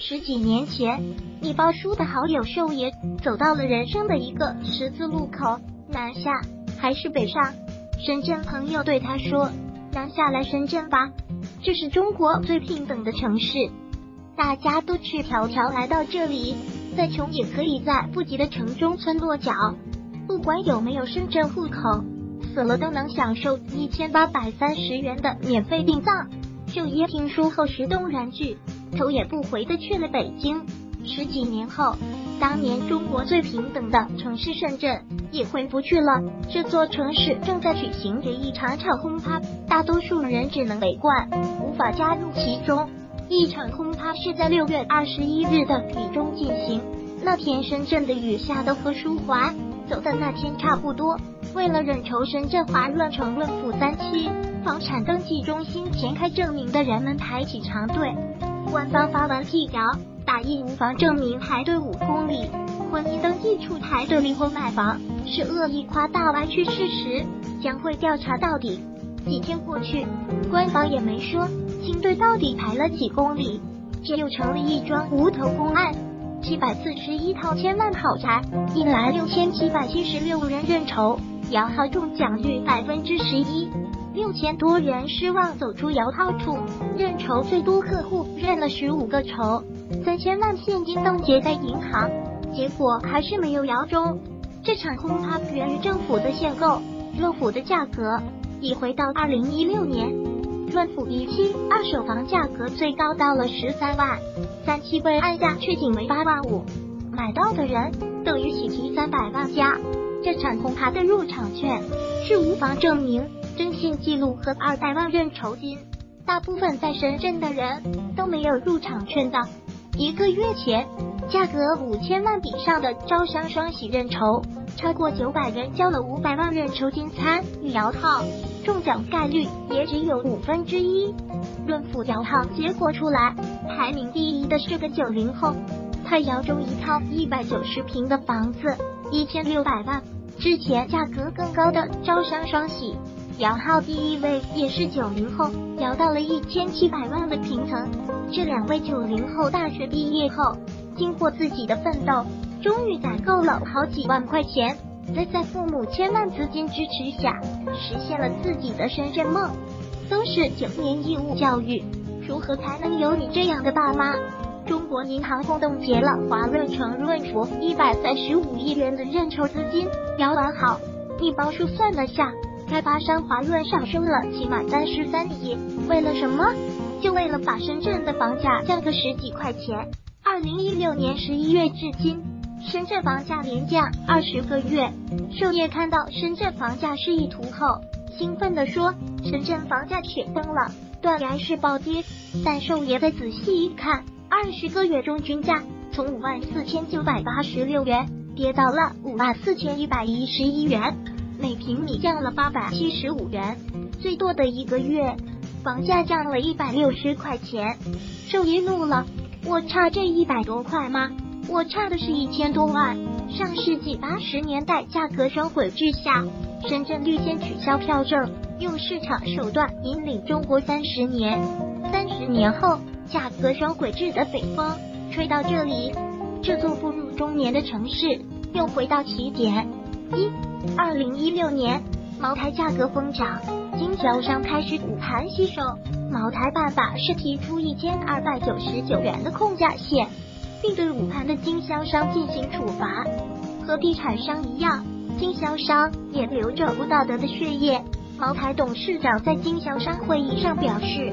十几年前，一包书的好友寿爷走到了人生的一个十字路口，南下还是北上？深圳朋友对他说：“南下来深圳吧，这是中国最平等的城市，大家都赤条条来到这里，再穷也可以在富集的城中村落脚，不管有没有深圳户口，死了都能享受一千八百三十元的免费殡葬。”寿爷听说后十动然拒。头也不回的去了北京。十几年后，当年中国最平等的城市深圳也回不去了。这座城市正在举行着一场场轰趴，大多数人只能围观，无法加入其中。一场轰趴是在六月二十一日的雨中进行。那天深圳的雨下的和舒华走的那天差不多。为了忍愁深圳华润城润府三期房产登记中心前开证明的人们排起长队。官方发完辟谣，打印无房证明排队五公里，婚姻登记处排队离婚买房是恶意夸大歪曲事实，将会调查到底。几天过去，官方也没说清队到底排了几公里，这又成了一桩无头公案。七百四十一套千万豪宅，引来六千七百七十六人认筹，摇号中奖率百分之十一。六千多人失望走出摇号处，认筹最多客户认了十五个筹，三千万现金冻结在银行，结果还是没有摇中。这场轰趴源于政府的限购，润府的价格已回到二零一六年，润府一期二手房价格最高到了十三万，三期备案价却仅为八万五，买到的人等于喜提三百万加。这场轰趴的入场券是无房证明。征信记录和二百万认筹金，大部分在深圳的人都没有入场券的。一个月前，价格五千万以上的招商双喜认筹，超过九百人交了五百万认筹金参与摇号，中奖概率也只有五分之一。润府摇号结果出来，排名第一的是个九零后，他摇中一套一百九十平的房子，一千六百万。之前价格更高的招商双喜。摇号第一位也是九零后，摇到了一千七百万的平层。这两位九零后大学毕业后，经过自己的奋斗，终于攒够了好几万块钱，在在父母千万资金支持下，实现了自己的深圳梦。都是九年义务教育，如何才能有你这样的爸妈？中国银行共冻结了华润城润福一百三十五亿元的认筹资金。摇完好，一包数算了下。开发商华润上收了起码三十三亿，为了什么？就为了把深圳的房价降个十几块钱。二零一六年十一月至今，深圳房价连降二十个月。寿业看到深圳房价示意图后，兴奋地说：“深圳房价雪崩了，断崖式暴跌。”但寿爷再仔细一看，二十个月中均价从五万四千九百八十六元跌到了五万四千一百一十一元。每平米降了八百七十五元，最多的一个月，房价降了一百六十块钱。寿爷怒了，我差这一百多块吗？我差的是一千多万。上世纪八十年代价格双轨制下，深圳率先取消票证，用市场手段引领中国三十年。三十年后，价格双轨制的北风吹到这里，这座步入中年的城市又回到起点。一二零一六年，茅台价格疯涨，经销商开始捂盘吸收。茅台办法是提出一千二百九十九元的控价线，并对捂盘的经销商进行处罚。和地产商一样，经销商也流着不道德的血液。茅台董事长在经销商会议上表示，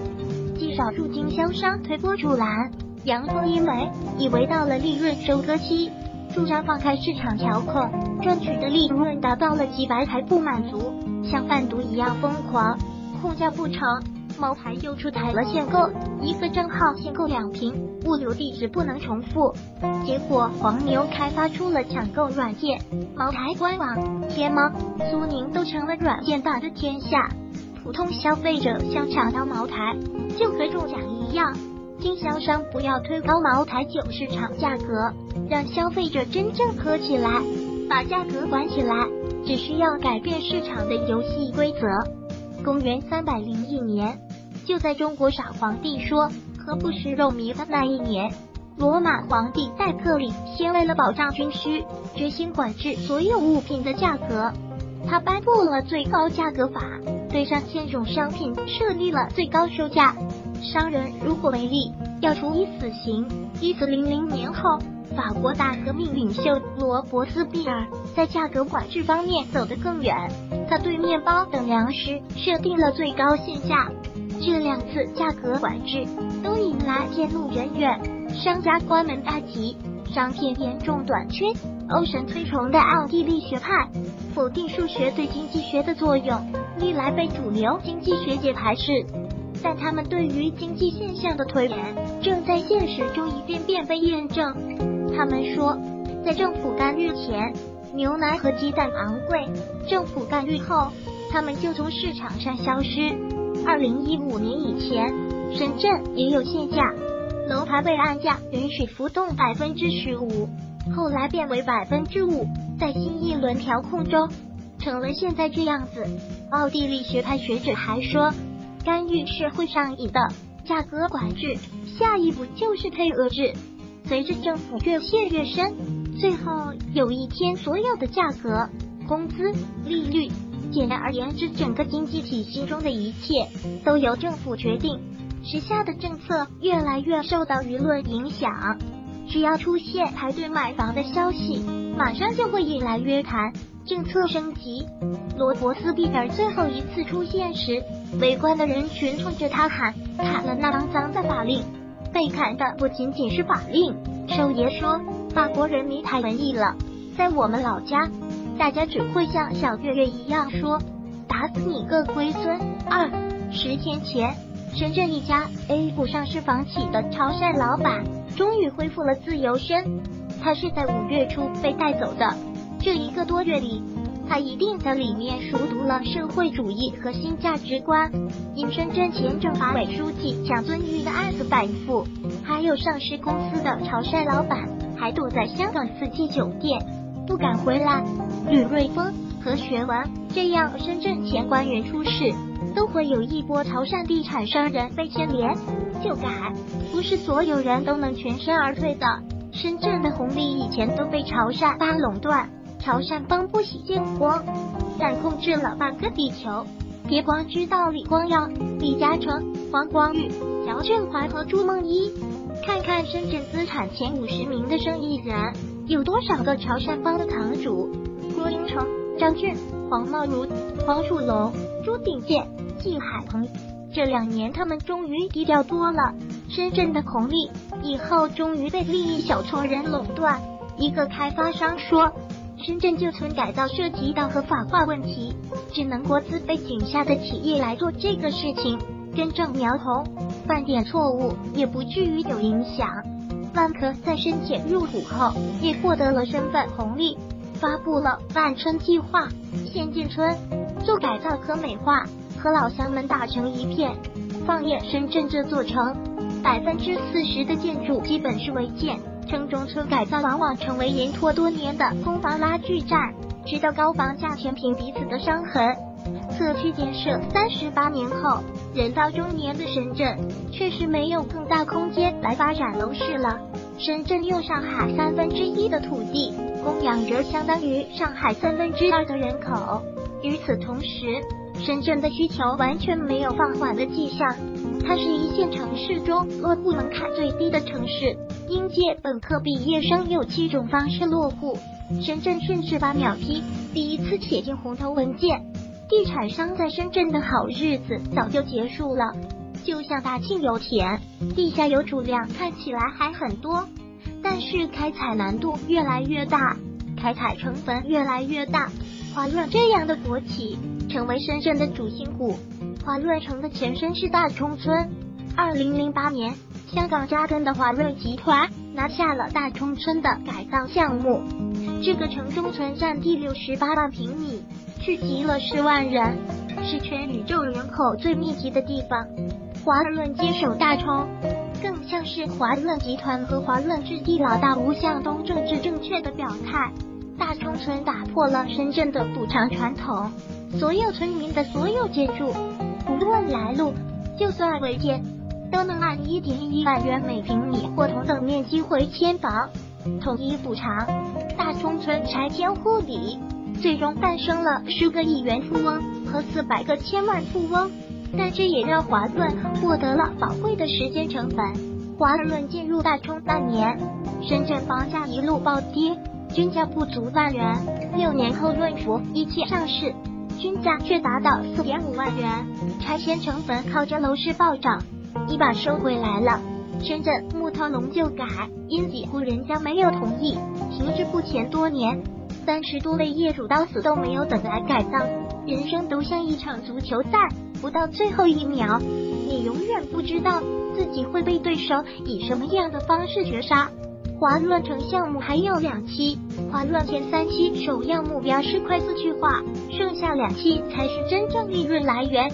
极少数经销商推波助澜，洋葱因为，以为到了利润收割期。主张放开市场调控，赚取的利润达到了几百还不满足，像贩毒一样疯狂，控价不成，茅台又出台了限购，一个账号限购两瓶，物流地址不能重复。结果黄牛开发出了抢购软件，茅台官网、天猫、苏宁都成了软件大的天下，普通消费者想抢到茅台，就和中奖一样。经销商不要推高茅台酒市场价格，让消费者真正喝起来，把价格管起来，只需要改变市场的游戏规则。公元三百零一年，就在中国傻皇帝说何不食肉糜的那一年，罗马皇帝戴克里先为了保障军需，决心管制所有物品的价格。他颁布了最高价格法，对上千种商品设立了最高售价。商人如果违例，要处以死刑。一四零零年后，法国大革命领袖罗伯斯庇尔在价格管制方面走得更远，他对面包等粮食设定了最高限价。这两次价格管制都引来天怒人怨，商家关门大吉，商品严重短缺。欧神推崇的奥地利学派否定数学对经济学的作用，历来被主流经济学界排斥。但他们对于经济现象的推演，正在现实中一遍遍被验证。他们说，在政府干预前，牛奶和鸡蛋昂贵；政府干预后，他们就从市场上消失。二零一五年以前，深圳也有限价，楼盘被按价允许浮动百分之十五，后来变为百分之五，在新一轮调控中，成了现在这样子。奥地利学派学者还说。干预是会上瘾的，价格管制下一步就是配额制，随着政府越陷越深，最后有一天所有的价格、工资、利率，简单而言，是整个经济体系中的一切都由政府决定。时下的政策越来越受到舆论影响，只要出现排队买房的消息，马上就会引来约谈。政策升级。罗伯斯庇尔最后一次出现时，围观的人群冲着他喊：“砍了那肮脏的法令！”被砍的不仅仅是法令。寿爷说：“法国人民太文艺了，在我们老家，大家只会像小月月一样说‘打死你个龟孙’。”二十天前，深圳一家 A 股上市房企的潮汕老板终于恢复了自由身，他是在五月初被带走的。这一个多月里，他一定在里面熟读了社会主义核心价值观。因深圳前政法委书记蒋遵玉的案子反复，还有上市公司的潮汕老板还躲在香港四季酒店不敢回来。吕瑞峰和学文这样深圳前官员出事，都会有一波潮汕地产商人被牵连。就改，不是所有人都能全身而退的。深圳的红利以前都被潮汕帮垄断。潮汕帮不喜见光，但控制了半个地球。别光知道李光耀、李嘉诚、黄光裕、姚振华和朱梦一，看看深圳资产前五十名的生意人，有多少个潮汕帮的堂主？郭英成、张俊、黄茂如、黄树龙、朱鼎健、季海鹏。这两年他们终于低调多了。深圳的红利以后终于被利益小撮人垄断。一个开发商说。深圳旧村改造涉及到合法化问题，只能国资背景下的企业来做这个事情，根正苗红，犯点错误也不至于有影响。万科在深潜入股后，也获得了身份红利，发布了万村计划，先进村做改造和美化，和老乡们打成一片。放眼深圳这座城，百分之四十的建筑基本是违建。城中村改造往往成为延拖多年的空房拉锯战，直到高房价填平彼此的伤痕。特区建设三十八年后，人到中年的深圳确实没有更大空间来发展楼市了。深圳用上海三分之一的土地供养着相当于上海三分之二的人口，与此同时，深圳的需求完全没有放缓的迹象。它是一线城市中落户门槛最低的城市。应届本科毕业生有七种方式落户，深圳甚至把秒批第一次写进红头文件。地产商在深圳的好日子早就结束了，就像大庆油田，地下油储量看起来还很多，但是开采难度越来越大，开采成本越来越大。华润这样的国企成为深圳的主心骨。华润城的前身是大冲村，二零零八年。香港扎根的华润集团拿下了大冲村的改造项目，这个城中村占地六十八万平米，聚集了十万人，是全宇宙人口最密集的地方。华润接手大冲，更像是华润集团和华润置地老大吴向东政治正确的表态。大冲村打破了深圳的补偿传统，所有村民的所有建筑，不论来路，就算违建。都能按一点一万元每平米或同等面积回迁房，统一补偿。大冲村拆迁护理，最终诞生了十个亿元富翁和四百个千万富翁，但这也让华润获得了宝贵的时间成本。华润进入大冲半年，深圳房价一路暴跌，均价不足万元。六年后，润福一期上市，均价却达到四点五万元，拆迁成本靠着楼市暴涨。一把收回来了。深圳木头龙就改，因几户人家没有同意，停滞不前多年。三十多位业主到死都没有等来改造，人生都像一场足球赛，不到最后一秒，你永远不知道自己会被对手以什么样的方式绝杀。华润城项目还有两期，华润前三期首要目标是快速去化，剩下两期才是真正利润来源。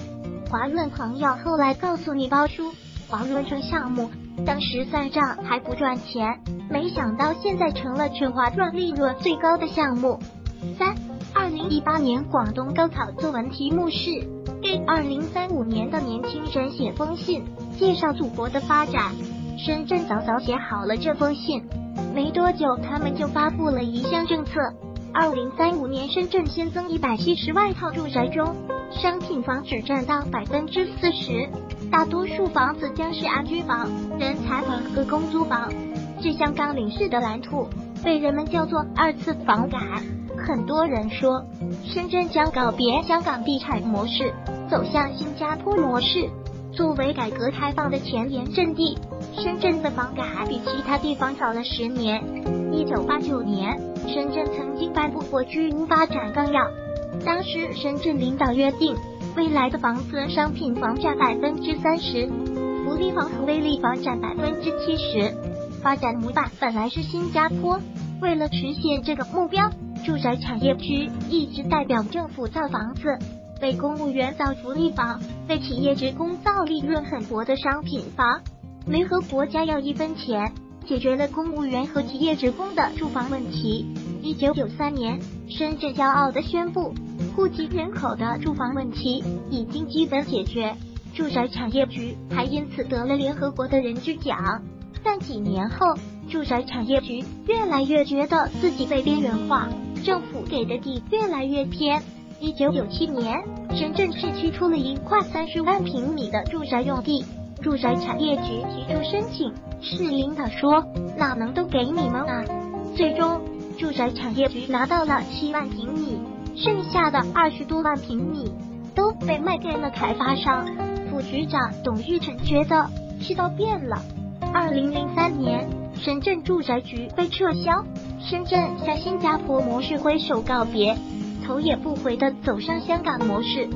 华润朋友后来告诉你包叔，华润城项目当时算账还不赚钱，没想到现在成了全华润利润最高的项目。三，二零一八年广东高考作文题目是给二零三五年的年轻人写封信，介绍祖国的发展。深圳早早写好了这封信，没多久他们就发布了一项政策。二零三五年，深圳新增一百七十万套住宅中，商品房只占到百分之四十，大多数房子将是安居房、人才房和公租房。这项纲领式的蓝图被人们叫做二次房改。很多人说，深圳将告别香港地产模式，走向新加坡模式。作为改革开放的前沿阵地，深圳的房改比其他地方早了十年。一九八九年。深圳曾经颁布过居屋发展纲要，当时深圳领导约定，未来的房子商品房占百分之三十，福利房和微利房占百分之七十。发展模板本来是新加坡，为了实现这个目标，住宅产业区一直代表政府造房子，为公务员造福利房，为企业职工造利润很薄的商品房，没和国家要一分钱。解决了公务员和企业职工的住房问题。一九九三年，深圳骄傲地宣布，户籍人口的住房问题已经基本解决。住宅产业局还因此得了联合国的人居奖。但几年后，住宅产业局越来越觉得自己被边缘化，政府给的地越来越偏。一九九七年，深圳市区出了一块三十万平米的住宅用地。住宅产业局提出申请，市领导说哪能都给你们啊？最终，住宅产业局拿到了七万平米，剩下的二十多万平米都被卖给了开发商。副局长董玉成觉得世道变了。二零零三年，深圳住宅局被撤销，深圳向新加坡模式挥手告别，头也不回的走上香港模式。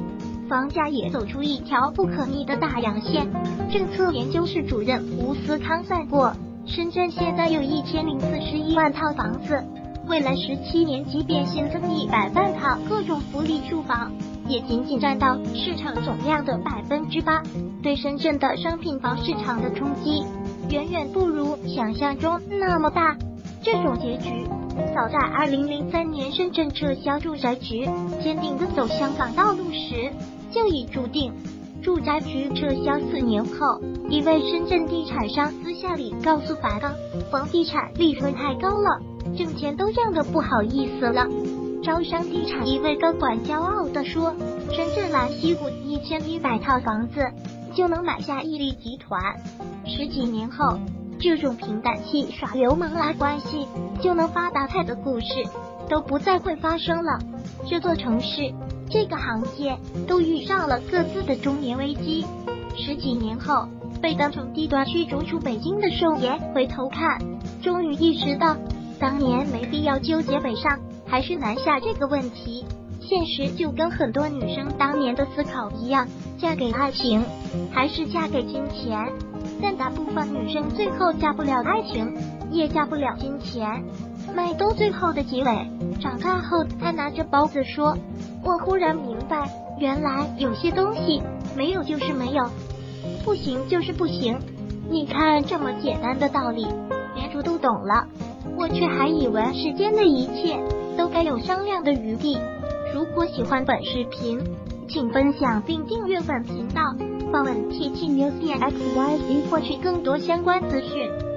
房价也走出一条不可逆的大阳线。政策研究室主任吴思康算过，深圳现在有一千零四十一万套房子，未来十七年即便新增一百万套各种福利住房，也仅仅占到市场总量的百分之八，对深圳的商品房市场的冲击远远不如想象中那么大。这种结局，早在二零零三年深圳撤销住宅局，坚定的走香港道路时。就已注定，住宅局撤销四年后，一位深圳地产商私下里告诉白刚，房地产利润太高了，挣钱都挣得不好意思了。招商地产一位高管骄傲地说：“深圳蓝溪谷一千一百套房子就能买下伊利集团。”十几年后，这种凭胆气耍流氓拉关系就能发大财的故事都不再会发生了。这座城市。这个行业都遇上了各自的中年危机。十几年后，被当成低端驱逐出北京的寿爷回头看，终于意识到当年没必要纠结北上还是南下这个问题。现实就跟很多女生当年的思考一样，嫁给爱情还是嫁给金钱？但大部分女生最后嫁不了爱情，也嫁不了金钱。麦兜最后的结尾，长大后他拿着包子说。我忽然明白，原来有些东西没有就是没有，不行就是不行。你看这么简单的道理，连猪都懂了，我却还以为世间的一切都该有商量的余地。如果喜欢本视频，请分享并订阅本频道。访问 ttnews 点 xyz 获取更多相关资讯。